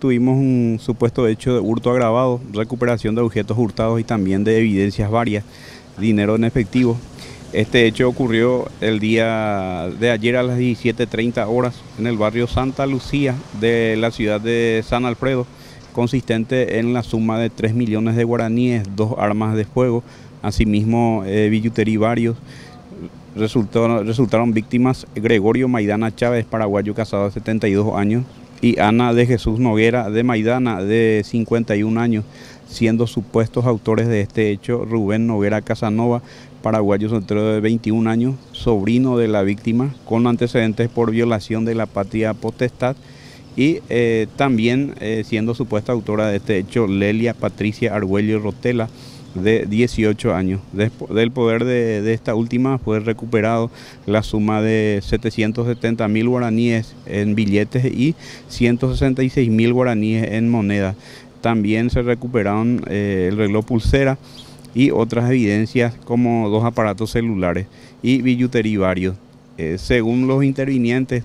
tuvimos un supuesto hecho de hurto agravado, recuperación de objetos hurtados y también de evidencias varias, dinero en efectivo. Este hecho ocurrió el día de ayer a las 17.30 horas en el barrio Santa Lucía de la ciudad de San Alfredo, consistente en la suma de 3 millones de guaraníes, dos armas de fuego, asimismo eh, billutería varios. resultaron víctimas Gregorio Maidana Chávez, paraguayo casado de 72 años, y Ana de Jesús Noguera de Maidana de 51 años, siendo supuestos autores de este hecho Rubén Noguera Casanova, paraguayo soltero de 21 años, sobrino de la víctima, con antecedentes por violación de la patria potestad y eh, también eh, siendo supuesta autora de este hecho Lelia Patricia Argüello Rotela de 18 años. del poder de, esta última fue recuperado la suma de 770 mil guaraníes en billetes y 166 mil guaraníes en moneda. También se recuperaron eh, el reloj pulsera y otras evidencias como dos aparatos celulares y billutería varios. Eh, según los intervinientes,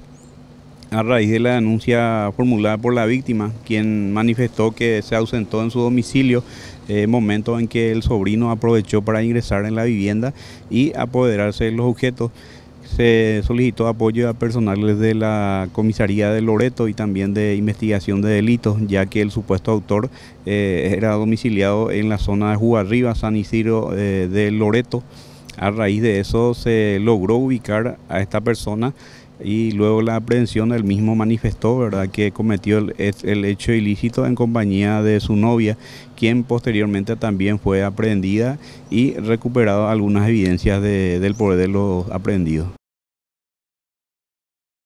a raíz de la denuncia formulada por la víctima, quien manifestó que se ausentó en su domicilio, eh, momento en que el sobrino aprovechó para ingresar en la vivienda y apoderarse de los objetos. Se solicitó apoyo a personales de la comisaría de Loreto y también de investigación de delitos, ya que el supuesto autor eh, era domiciliado en la zona de Jugarriba, San Isidro eh, de Loreto. A raíz de eso se logró ubicar a esta persona y luego la aprehensión él mismo manifestó verdad que cometió el, hecho ilícito en compañía de su novia quien posteriormente también fue aprehendida y recuperado algunas evidencias del poder de los aprehendidos